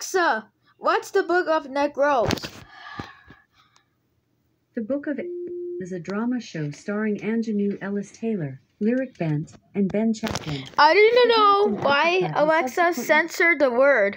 Alexa, what's the Book of Negroes? The Book of is a drama show starring Aunjanue Ellis Taylor, Lyriq Bent, and Ben Chaplin. I didn't know why Alexa censored the word.